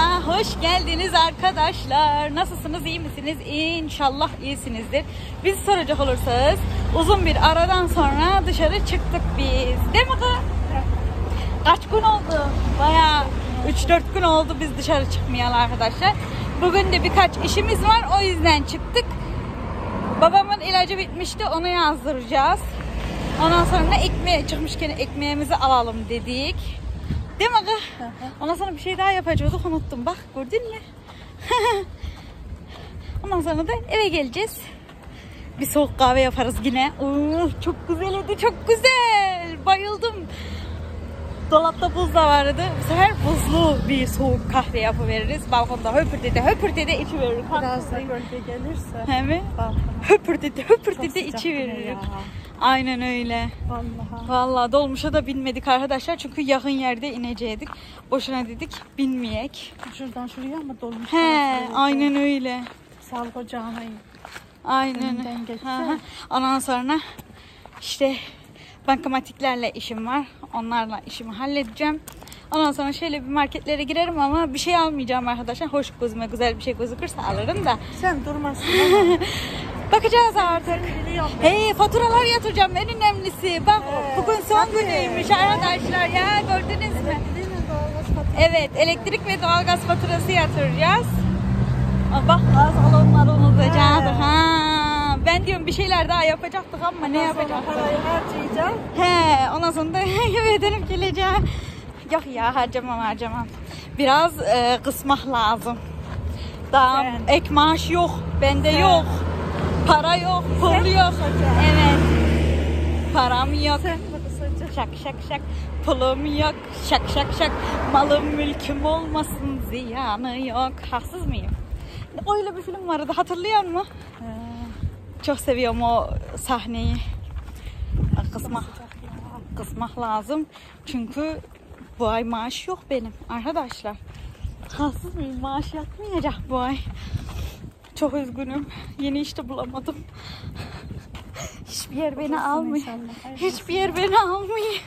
Kanalımıza hoş geldiniz arkadaşlar. Nasılsınız? iyi misiniz? İnşallah iyisinizdir. Bizi soracak olursanız uzun bir aradan sonra dışarı çıktık biz. Değil mi kız? Kaç gün oldu? Baya 3-4 gün oldu biz dışarı çıkmayalı arkadaşlar. Bugün de birkaç işimiz var o yüzden çıktık. Babamın ilacı bitmişti onu yazdıracağız. Ondan sonra ekmeğe çıkmışken ekmeğimizi alalım dedik. Değil mi kız? Ondan sonra bir şey daha yapacaktık unuttum bak gördün mü? Ondan sonra da eve geleceğiz. Bir soğuk kahve yaparız yine. Oo, çok güzel oldu çok güzel. Bayıldım. Dolapta buz da vardı. Bu sefer buzlu bir soğuk kahve yapıveririz. Balkonda höpürtede höpürtede içi veririz. Biraz da gölge gelirse. He mi? Balkona. Höpürtede höpürtede Çok sıcak içi ya. Aynen öyle. Vallahi. Vallahi dolmuşa da binmedik arkadaşlar çünkü yakın yerde inecektik. Boşuna dedik binmeyek. Şuradan şuraya mı dolmuş? He, aynen öyle. Sağlık ocağına. Aynen. Sonra işte bankamatiklerle işim var. Onlarla işimi halledeceğim. Ondan sonra şöyle bir marketlere girerim ama bir şey almayacağım arkadaşlar. Hoş gözüme güzel bir şey gözükürse alırım da. Sen durmasın ama. Bakacağız artık. Ben. Hey faturalar yatıracağım en önemlisi. Bak He, bugün son tabii. günüymüş arkadaşlar ya gördünüz mü? Evet elektrik ve doğalgaz faturası yatıracağız. Aa, Bak az salonları unutacağız. He. Ha. Ben diyorum bir şeyler daha yapacaktık ama ne Ondan sonra yapacaktık? Parayı harcayacağım. He ondan sonra da geleceğim. Yok ya harcamam harcamam. Biraz e, kısmak lazım. Daha Sen. ek maaş yok. Bende Sen. yok. Para yok. Pul yok. kısaca. Evet. Param yok. Şak şak şak. Pulum yok. Şak şak şak. Malım mülküm olmasın ziyanı yok. Haksız mıyım? Öyle bir film vardı hatırlıyor musun? He. Çok seviyorum o sahneyi. Kısmak, kısmak lazım. Çünkü bu ay maaş yok benim arkadaşlar. Haksız mıyım? Maaş yatmayacak bu ay. Çok üzgünüm. Yeni işte bulamadım. Hiçbir yer beni almıyor. Hiçbir yer beni almıyor.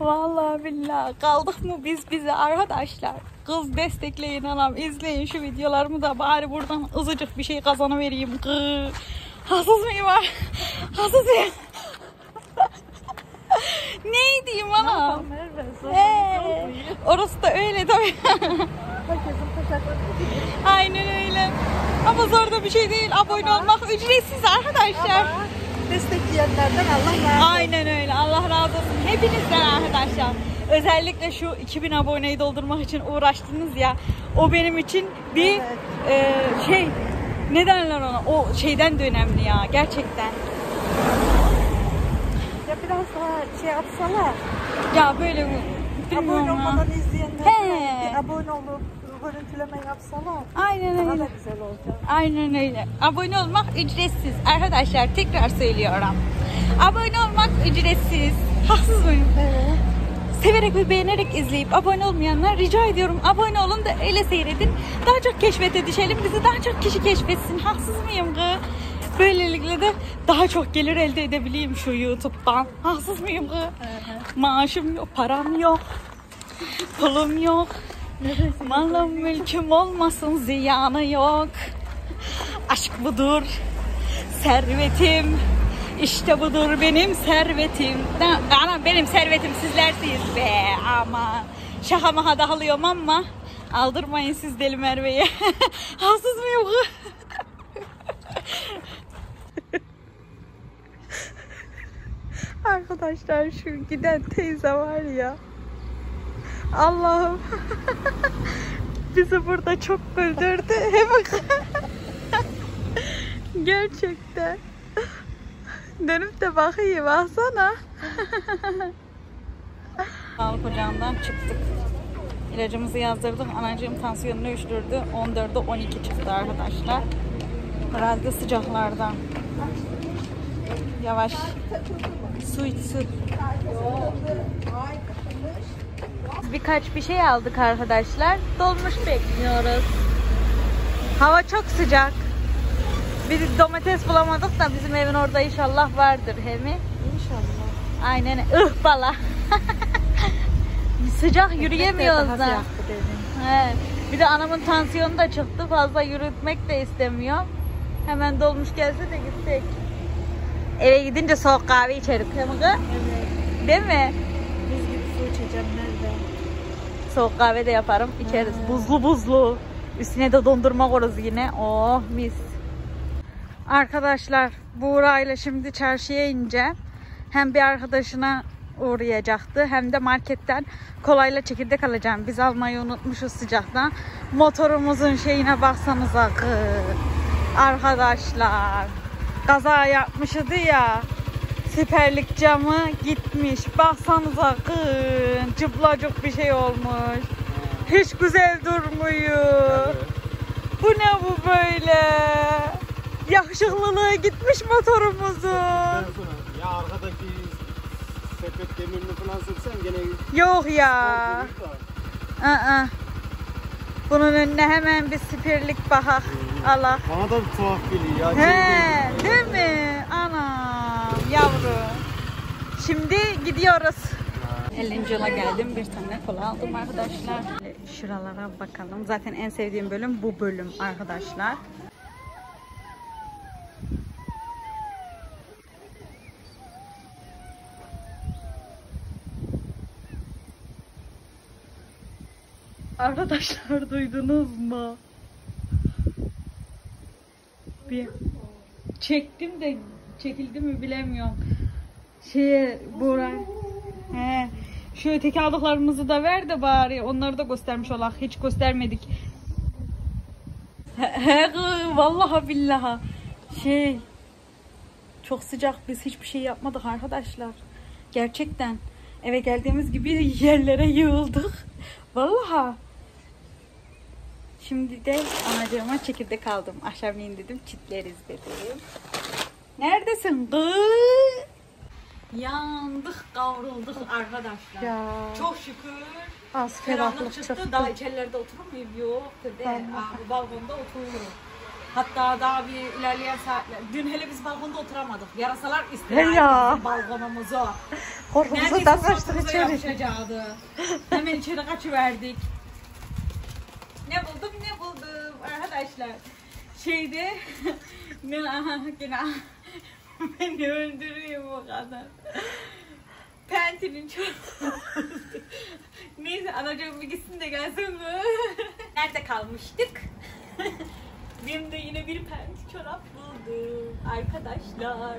Vallahi billahi kaldık mı biz bize arkadaşlar. Kız destekleyin anam izleyin şu videolarımı da bari buradan ızıcık bir şey kazanıvereyim. Kız. Hassız mıyım var? Hassız mıyım? ne diyeyim Ne anam? Ee, orası da öyle tabii. Herkesin bacakları Aynen öyle. Ama zor da bir şey değil. Abone olmak ücretsiz arkadaşlar. Ama destekleyenlerden Allah razı olsun. Aynen öyle. Allah razı olsun. Hepinizden arkadaşlar. Özellikle şu 2000 aboneyi doldurmak için uğraştınız ya. O benim için bir e, şey ne derler ona? O şeyden de önemli ya gerçekten. Ya biraz daha şey yapsalar. Ya böyle Abone bilmiyorum ya. olmadan izleyenler He. bir abone olup görüntüleme yapsalar. Aynen Daha öyle. da güzel olacak. Aynen öyle. Abone olmak ücretsiz. Arkadaşlar tekrar söylüyorum. Abone olmak ücretsiz. Haksız mıyım? Evet. Severek ve beğenerek izleyip abone olmayanlar rica ediyorum abone olun da öyle seyredin. Daha çok keşfete düşelim. Bizi daha çok kişi keşfetsin. Haksız mıyım kız? Böylelikle de daha çok gelir elde edebileyim şu YouTube'dan. Haksız mıyım kız? Maaşım yok, param yok. Pulum yok. Malım mülküm olmasın ziyanı yok. Aşk budur. Servetim. İşte budur benim servetim. Ana benim servetim sizlersiniz be ama. Şaka maha dağılıyorum ama aldırmayın siz deli Merve'ye. Haksız mıyım? Arkadaşlar şu giden teyze var ya. Allah'ım. Bizi burada çok güldürdü. Gerçekten. Dönüp de bakayım baksana. Sağlık ocağından çıktık. İlacımızı yazdırdık. Anacığım tansiyonunu ölçtürdü. 14'e 12 çıktı arkadaşlar. Herhalde sıcaklardan. Yavaş. Su iç su. Birkaç bir şey aldık arkadaşlar. Dolmuş bekliyoruz. Hava çok sıcak. Bir domates bulamadık da bizim evin orada inşallah vardır hemi. İnşallah. Aynen ıh bala. Mis sıcak yürüyemiyoruz da. He. Bir de anamın tansiyonu da çıktı. Fazla yürütmek de istemiyor. Hemen dolmuş gelse de gitsek. Eve gidince soğuk kahve içerik. Mi? Evet. Değil mi? Biz gibi su içeceğim? Soğuk kahve de yaparım. içeriz. Buzlu buzlu. Üstüne de dondurma koyarız yine. Oh mis. Arkadaşlar Buğra ile şimdi çarşıya ineceğim. Hem bir arkadaşına uğrayacaktı hem de marketten kolayla çekirdek alacağım. Biz almayı unutmuşuz sıcaktan. Motorumuzun şeyine baksanıza. Arkadaşlar kaza yapmışydı ya. Siperlik camı gitmiş. Baksanıza kız. Çıplacık bir şey olmuş. Hiç güzel durmuyor. Bu ne bu böyle? Yakışıklılığı gitmiş motorumuzun. Ya arkadaki sepet demirini falan sürsen gene Yok ya. Aa. Bunun önüne hemen bir spirlik bakak. Allah. Bana da bir tuhaf geliyor ya. He, değil mi? Anam yavrum. Şimdi gidiyoruz. 50. yola geldim. Bir tane kola aldım arkadaşlar. Şuralara bakalım. Zaten en sevdiğim bölüm bu bölüm arkadaşlar. Arkadaşlar duydunuz mu? Bir çektim de çekildi mi bilemiyorum. Şeye Buğra. He. Şu öteki aldıklarımızı da ver de bari onları da göstermiş olak. Hiç göstermedik. He, vallahi billahi. Şey çok sıcak biz hiçbir şey yapmadık arkadaşlar. Gerçekten eve geldiğimiz gibi yerlere yığıldık. Vallahi. Şimdi de anacığıma çekirdek aldım. Akşamleyin dedim çitleriz dedim. Neredesin kız? Yandık kavrulduk arkadaşlar. Ya. Çok şükür. Az Ferahlık çıktı. çıktı. Daha içerilerde oturur muyum? Yok dedi. Aa, balkonda otururum. Hatta daha bir ilerleyen saatler. Dün hele biz balkonda oturamadık. Yarasalar istirahat ya. balkonumuzu. Korkumuzu da kaçtık içeri. Hemen içeri kaçıverdik. Ne buldum ne buldum arkadaşlar. Şeyde ne aha gene beni öldürüyor bu kadar. Pentinin çok Neyse anacığım bir gitsin de gelsin mi? Nerede kalmıştık? Benim de yine bir pent çorap buldum arkadaşlar.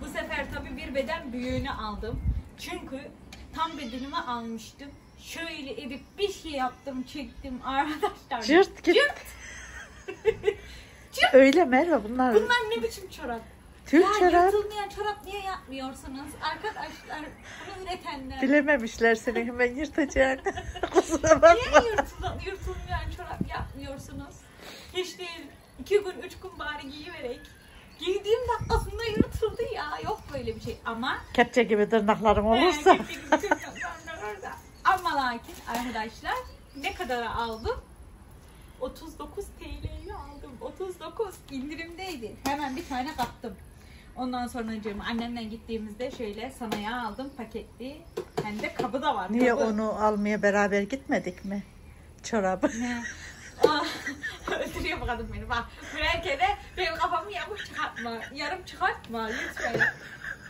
Bu sefer tabii bir beden büyüğünü aldım. Çünkü tam bedenimi almıştım. Şöyle edip bir şey yaptım çektim arkadaşlar. Cırt git. Cırt. Öyle Merve bunlar. Bunlar ne biçim çorap? Tül ya çorap. yırtılmayan çorap niye yapmıyorsunuz? Arkadaşlar bunu üretenler. Bilememişler seni hemen yırtacaksın. Kusura Niye bakma. yırtılan, yırtılmayan çorap yapmıyorsunuz? Hiç değil. İki gün, üç gün bari giyiverek. Giydiğim dakikasında yırtıldı ya. Yok böyle bir şey. Ama Kepçe gibi tırnaklarım olursa. Ama lakin arkadaşlar ne kadara aldım? 39 TL'yi aldım. 39 indirimdeydi. Hemen bir tane kaptım. Ondan sonra annemle gittiğimizde şöyle sanaya aldım paketli. Hem de kabı da var. Niye kabı. onu almaya beraber gitmedik mi? Çorabı. Ne? Ah, Öldürüyor bu kadın beni bak. Buraya de benim kafamı yamuk çıkartma. Yarım çıkartma lütfen.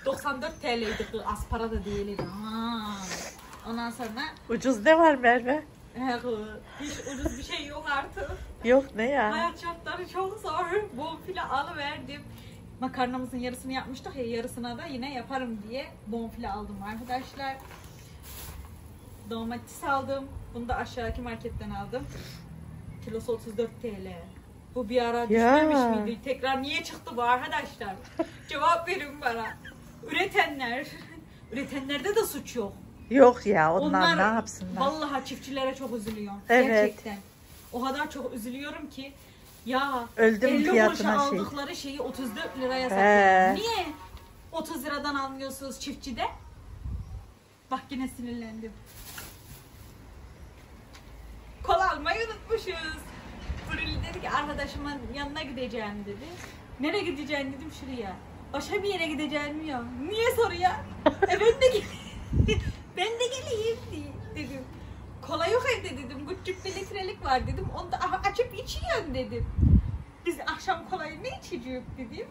94 TL'ydi kız. Az para da değildi. Ha. Ondan sonra Ucuz ne var Merve? hiç ucuz bir şey yok artık. Yok ne ya? Hayat şartları çok zor. Bonfile alıverdim. Makarnamızın yarısını yapmıştık ya yarısına da yine yaparım diye bonfile aldım arkadaşlar. Domates aldım. Bunu da aşağıdaki marketten aldım. Kilosu 34 TL. Bu bir ara Ya. düşmemiş miydi? Tekrar niye çıktı bu arkadaşlar? Cevap verin bana. Üretenler. Üretenlerde de suç yok. Yok ya onlar, ne yapsınlar? Vallahi çiftçilere çok üzülüyorum. Evet. Gerçekten. O kadar çok üzülüyorum ki ya Öldüm 50 fiyatına kuruşa şey. aldıkları şeyi 34 liraya He. satıyor. Niye 30 liradan almıyorsunuz çiftçide? Bak yine sinirlendim. Kola almayı unutmuşuz. Brül dedi ki arkadaşımın yanına gideceğim dedi. Nereye gideceğim dedim şuraya. Başka bir yere gideceğim yok. Niye soruyor? e ben de gel- ben de geleyim diye dedim. küçük bir litrelik var dedim. Onu da açıp içiyorsun dedim. Biz akşam kolayı ne içeceğiz dedim.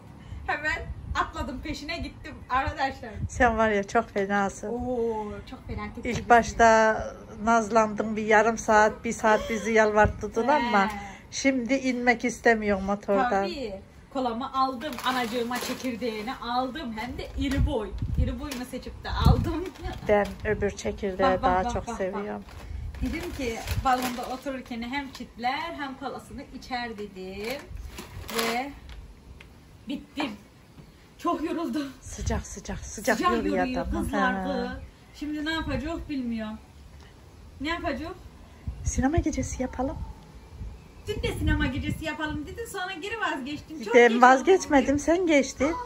Hemen atladım peşine gittim arkadaşlar. Sen var ya çok fenasın. Oo çok felaket. İlk başta nazlandın bir yarım saat, bir saat bizi yalvarttırdın ama şimdi inmek istemiyorum motordan. Tabii. Kolamı aldım. Anacığıma çekirdeğini aldım. Hem de iri boy. İri boyunu seçip de aldım. Ben öbür çekirdeği Bak, bak, daha bak, çok bak, seviyorum. Dedim ki balonda otururken hem çitler hem kolasını içer dedim. Ve bittim. Çok yoruldum. Sıcak sıcak sıcak, Sıcak yoruyor yoruyor adamı. Şimdi ne yapacağız bilmiyorum. Ne yapacağız? Sinema gecesi yapalım. Dün de sinema gecesi yapalım dedin sonra geri vazgeçtin. Çok ben geç vazgeçmedim sen geçtin. oldu.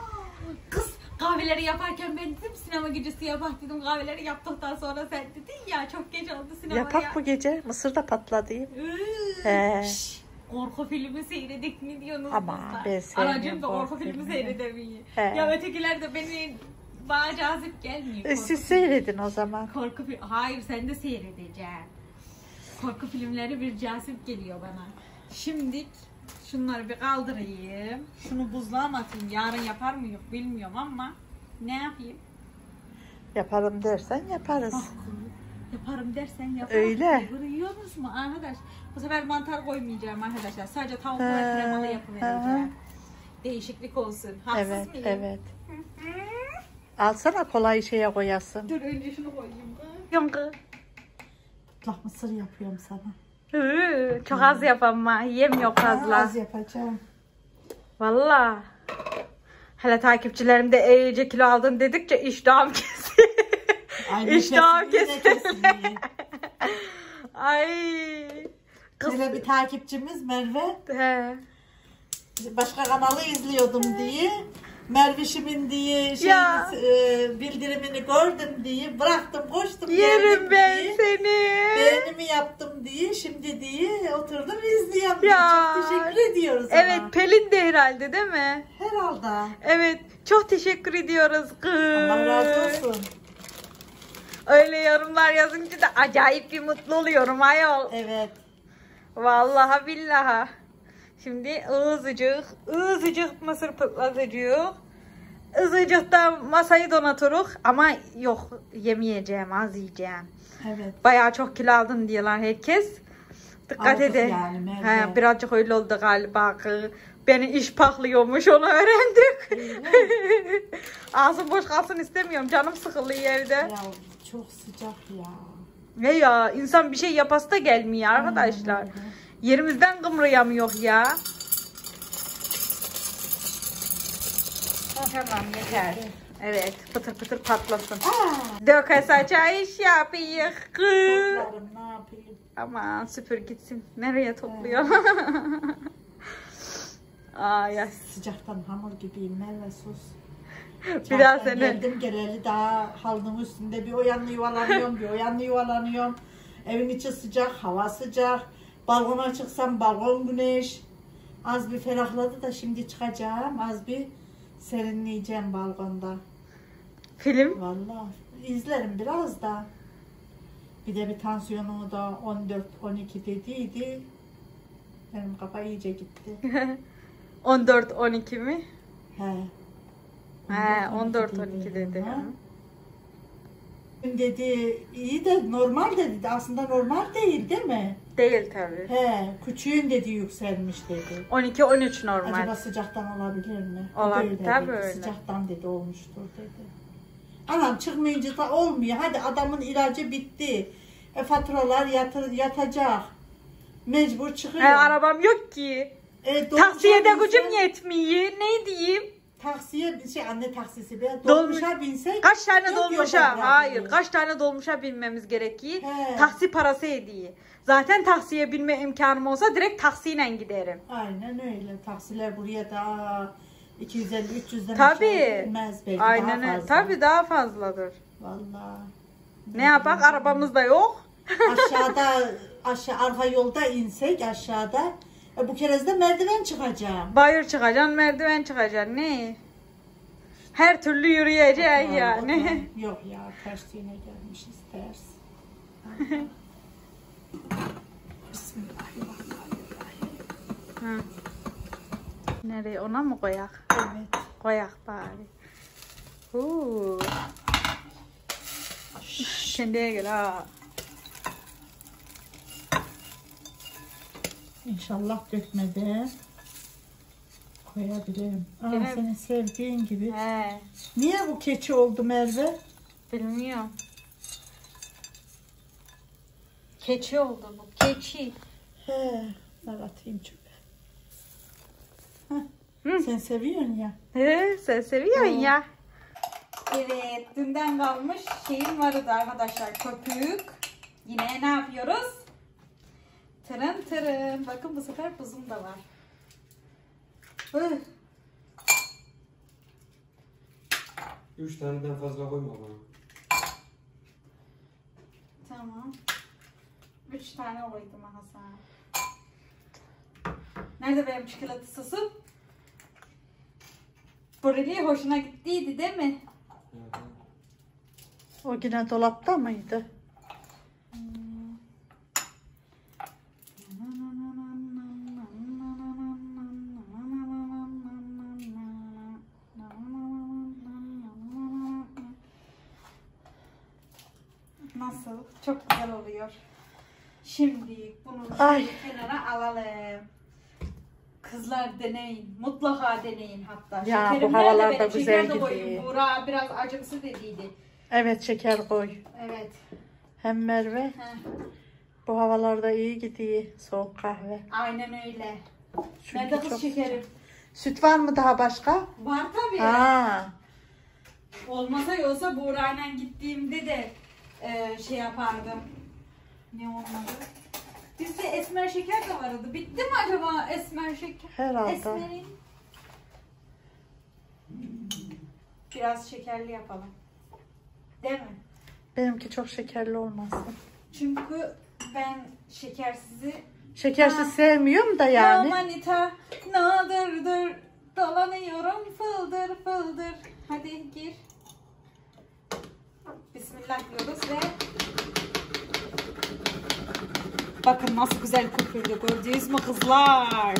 Kahveleri yaparken ben dedim sinema gecesi yapak dedim. Kahveleri yaptıktan sonra sen dedin ya çok geç oldu sinemaya. Yapak bu gece. Mısır da patlatayım. Iıı, He. şş, Korku filmi seyredik mi diyorsunuz Ama kızlar? ben sevmiyorum Anacığım da korku filmi seyredemiyor. He. Ya ötekiler de beni bana cazip gelmiyor. E, siz seyredin o zaman. Korku film. Hayır sen de seyredeceksin. Korku filmleri bir cazip geliyor bana. Şimdi şunları bir kaldırayım. Şunu buzluğa mı atayım? Yarın yapar mı yok bilmiyorum ama ne yapayım? Yapalım dersen yaparız. Bak, yaparım dersen yaparım. Öyle. Yiyorsunuz mu arkadaş? Bu sefer mantar koymayacağım arkadaşlar. Sadece tavuk He, ve kremalı yapıvereceğim. Değişiklik olsun. Haksız Evet, mıyım? evet. Alsana kolay şeye koyasın. Dur önce şunu koyayım. Yankı. Islak mısır yapıyorum sana. Çok az yap ama yemiyor Az yapacağım. Valla. Hele takipçilerim de iyice kilo aldın dedikçe iştahım kesiyor. İştahım kesiyor. Ay. Kız. Şöyle bir takipçimiz Merve. He. Başka kanalı izliyordum diye. Mervişimin diye şey, e, bildirimini gördüm diye bıraktım koştum. Yerim geldim ben diye. seni. Beğenimi yaptım diye şimdi diye oturdum diye. Ya. Çok teşekkür ediyoruz Evet ona. Pelin de herhalde değil mi? Herhalde. Evet çok teşekkür ediyoruz kız. Allah razı olsun. Öyle yorumlar yazınca da acayip bir mutlu oluyorum ayol. Evet. Vallahi billahi. Şimdi ızıcık, ızıcık mısır pıtlatıcık. Izıcıkta masayı donatırız ama yok yemeyeceğim az yiyeceğim. Evet. Bayağı çok kilo aldın diyorlar herkes. Dikkat Aldık edin. yani. He, birazcık öyle oldu galiba. Beni iş paklıyormuş onu öğrendik. Ağzım boş kalsın istemiyorum. Canım sıkılıyor evde. Ya çok sıcak ya. Ne ya insan bir şey yapası da gelmiyor arkadaşlar. Yerimizden kımrayamıyor ya. Tamam yeter. Evet pıtır pıtır patlasın. Aa, Döke saça iş yapıyık ne yapayım? Aman süpür gitsin. Nereye topluyor? Ay ay. Sıcaktan hamur gibiyim Merve sus. Bir daha seni. Geldim geleli daha halının üstünde bir o yanına yuvalanıyorum bir o yanına yuvalanıyorum. Evin içi sıcak, hava sıcak. Balkona çıksam balkon güneş. Az bir ferahladı da şimdi çıkacağım. Az bir serinleyeceğim balkonda. Film. Vallahi izlerim biraz da. Bir de bir tansiyonumu da 14-12 dediydi. Benim kafa iyice gitti. 14-12 mi? He. He 14-12 14-12 dedi. Ha? Dedi iyi de normal dedi. Aslında normal değil değil mi? Değil tabii. He, küçüğün dedi yükselmiş dedi. 12-13 normal. Acaba sıcaktan olabilir mi? Olabilir, tabii dedi. öyle. Sıcaktan dedi olmuştur dedi. Anam çıkmayınca da olmuyor. Hadi adamın ilacı bitti. E, faturalar yatır, yatacak. Mecbur çıkıyor. He, arabam yok ki. E, dolmuşa Taksiye de binsen- gücüm yetmiyor. Ne diyeyim? Taksiye şey anne taksisi be. Dolmuş- Dolmuşa binsek. Kaç tane dolmuşa? Hayır. Kaç tane dolmuşa binmemiz gerekiyor? He. Taksi parası hediye. Zaten taksiye binme imkanım olsa direkt taksiyle giderim. Aynen öyle. Taksiler buraya da 250-300'den Tabii. Şey Aynen. daha fazla. Tabii daha fazladır. Vallahi. Ne yapak arabamız da yok. aşağıda aşağı arka yolda insek aşağıda e, bu kerezde merdiven çıkacağım. Bayır çıkacaksın, merdiven çıkacaksın. Ne? Her türlü yürüyeceksin yani. Yok ya ters yöne gelmişiz ters. Bismillahirrahmanirrahim. Hı. Nereye ona mı koyak? Evet. Koyak bari. Oo. Kendine gel ha. İnşallah dökmeden koyabilirim. Aa, Gene- senin sevdiğin gibi. He. Niye bu keçi oldu Merve? Bilmiyorum. Keçi oldu bu. Keçi. He, ver atayım çöpe. Hı. Sen seviyorsun ya. He, sen seviyorsun Hı. ya. Evet, dünden kalmış şeyim vardı arkadaşlar. Köpük. Yine ne yapıyoruz? Tırın tırın. Bakın bu sefer buzum da var. Hı. Üç taneden fazla koyma bana. Tamam. Üç tane koydum Hasan. Nerede benim çikolata sosum? Buraya hoşuna gittiydi değil mi? O yine dolapta mıydı? Nasıl? Çok güzel oluyor. Şimdi bunu Ay. kenara alalım. Kızlar deneyin. Mutlaka deneyin hatta. Ya, bu Şekerim havalarda nerede benim? güzel gidiyor. Buğra biraz acımsı dediydi. Evet şeker koy. Evet. Hem Merve Heh, bu havalarda iyi gidiyor soğuk kahve. aynen öyle. Çünkü Nerede kız çok- şekerim? Süt var mı daha başka? Var tabii. Ha. Olmasa yoksa Buğra'yla gittiğimde de e, şey yapardım. Ne olmadı? Bizde esmer şeker de vardı. Bitti mi acaba esmer şeker? Herhalde. Esmerin. Biraz şekerli yapalım. Değil mi? Benimki çok şekerli olmasın. Çünkü ben şekersizi Şekersiz Ha. sevmiyorum da yani. Ya manita nadırdır dolanıyorum fıldır fıldır. Hadi gir. Bismillah diyoruz ve Bakın nasıl güzel köpürdü gördünüz mü kızlar?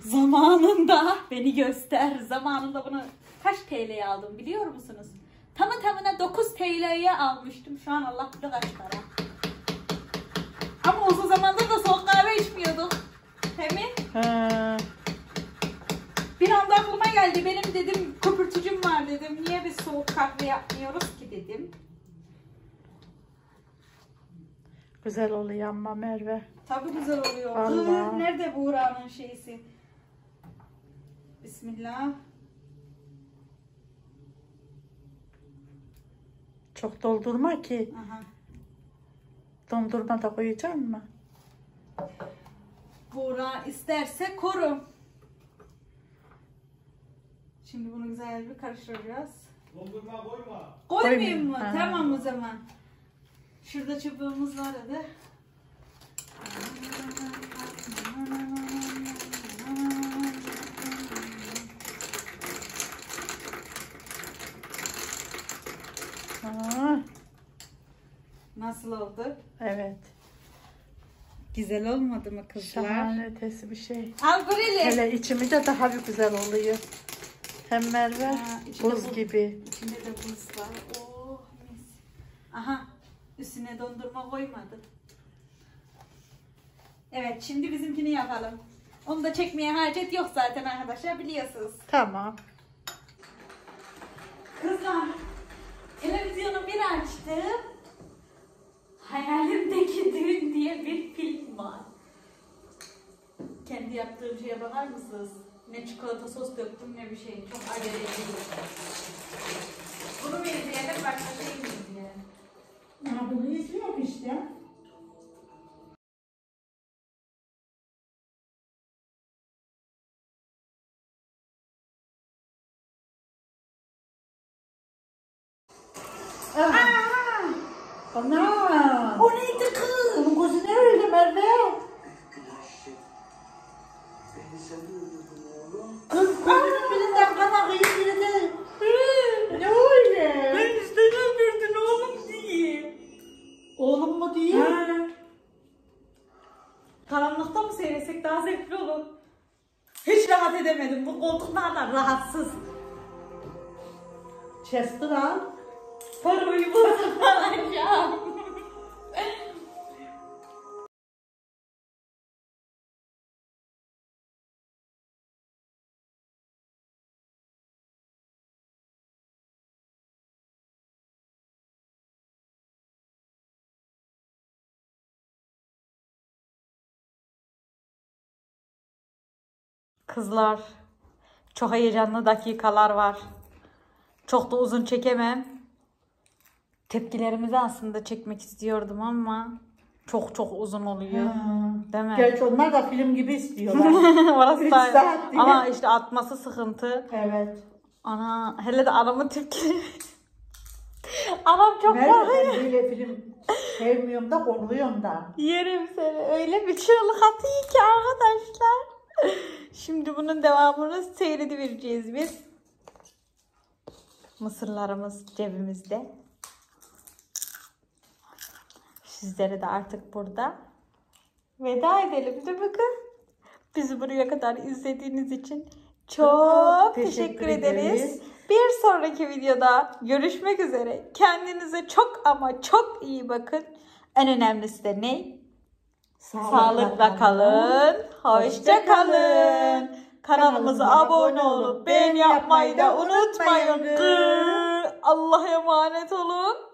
Zamanında beni göster. Zamanında bunu kaç TL'ye aldım biliyor musunuz? Tamı tamına 9 TL'ye almıştım. Şu an Allah bilir kaç para. Ama uzun zamandır da soğuk kahve içmiyorduk. Değil mi? Ha. Bir anda aklıma geldi. Benim dedim köpürtücüm var dedim. Niye biz soğuk kahve yapmıyoruz ki dedim. Güzel oluyor ama Merve. Tabii güzel oluyor. Vallahi. Kız, Nerede Buğra'nın şeysi? Bismillah. Çok doldurma ki. Aha. Dondurma da koyacak mı? Buğra isterse korum. Şimdi bunu güzel bir karıştıracağız. Dondurma koyma. Koymayayım mı? Koymayayım. Ha. Tamam o zaman. Şurada çubuğumuz vardı. Ha. Nasıl oldu? Evet. Güzel olmadı mı kızlar? Şahane ötesi bir şey. Al Gureli. Hele içimi de daha bir güzel oluyor. Hem Merve Ha, buz buz. gibi. İçinde de buz var. Oh mis. Aha üstüne dondurma koymadı. Evet şimdi bizimkini yapalım. Onu da çekmeye hacet yok zaten arkadaşlar biliyorsunuz. Tamam. Kızlar televizyonu bir açtım. Hayalimdeki düğün diye bir film var. Kendi yaptığım şeye bakar mısınız? Ne çikolata sos döktüm ne bir şey. Çok acele Bunu mu izleyelim başka şey? Ha, bunu izliyor işte. Ana! O neydi kız? Bunun gözü ne öyle Merve? Kız Bu koltuklardan rahatsız. Chester al. Parayı bozulacağım. Kızlar, çok heyecanlı dakikalar var. Çok da uzun çekemem. Tepkilerimizi aslında çekmek istiyordum ama çok çok uzun oluyor. Değil mi? Gerçi onlar da film gibi istiyorlar. Orası da- saat diye. ama işte atması sıkıntı. evet. Ana hele de anamın tepkileri. Anam çok korkuyor. ben böyle film sevmiyorum da korkuyorum da. Yerim seni. Öyle bir çığlık arkadaşlar. Şimdi bunun devamını seyredebileceğiz biz. Mısırlarımız cebimizde. Sizlere de artık burada veda edelim değil mi kız? Bizi buraya kadar izlediğiniz için çok teşekkür teşekkür ederiz. ederiz. Bir sonraki videoda görüşmek üzere. Kendinize çok ama çok iyi bakın. En önemlisi de ne? Sağlıkla kalın. Hoşça kalın. Kanalımıza abone olup beğeni yapmayı da unutmayın. Allah'a emanet olun.